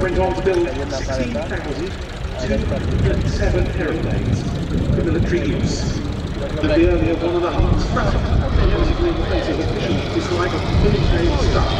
Went on to build 16,037 aeroplanes for military use. The earlier one and a half strap, basically in the face of official dislike of military stuff.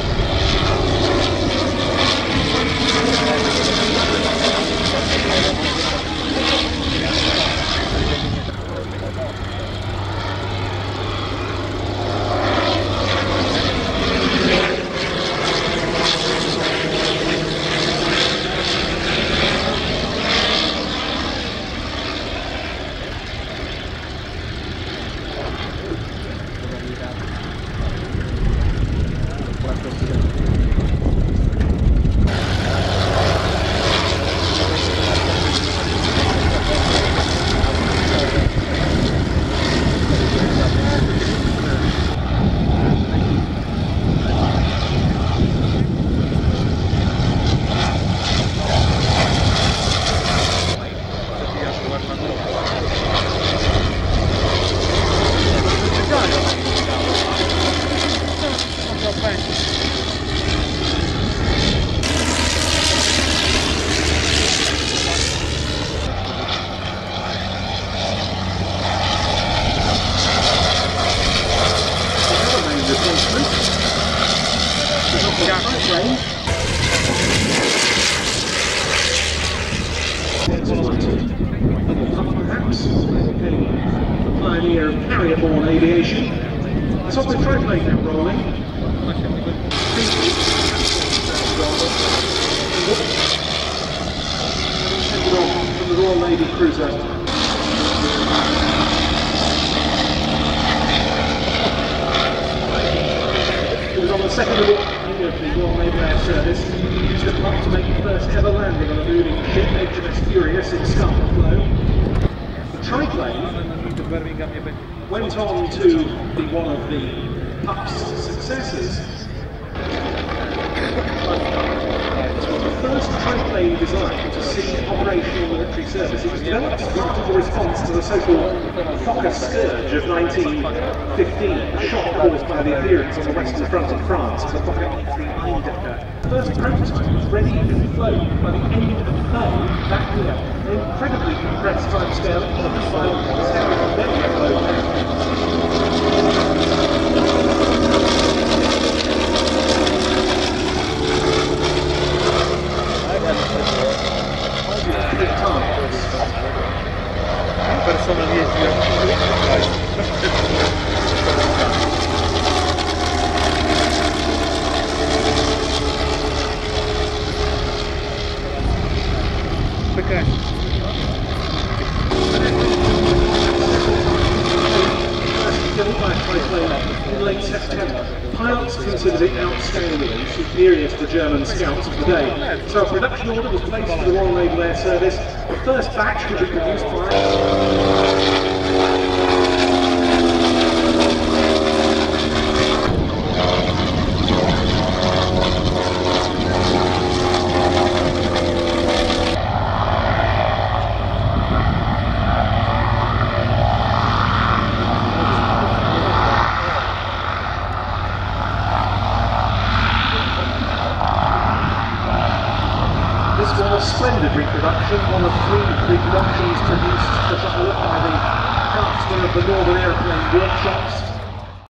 Pioneer of carrier-borne aviation. It's on the Sopwith triplane now rolling. From the Royal Navy cruiser It was on the second of year Air Service. Used the plot to make the first ever landing on a moving ship, HMS Furious, in Scapa Flow. The triplane went on to be one of the Pup's successors. It was the first triplane designed to see operational military service. It was developed in response to the so-called Fokker scourge of 1915, a shock caused by the appearance on the western front of France of the Fokker E3 Eindecker. The first prototype was ready to be flown by the end of May that year. An incredibly compressed timescale of the final seven passando ali aqui, ó. Bacana. Built by triplane in late September. Pilots considered it outstanding and superior to the German scouts of the day. So a production order was placed for the Royal Naval Air Service. The first batch would be produced by... This was a splendid reproduction, one of three reproductions produced for Charlotte by the craftsmen of the Northern Aeroplane Workshops.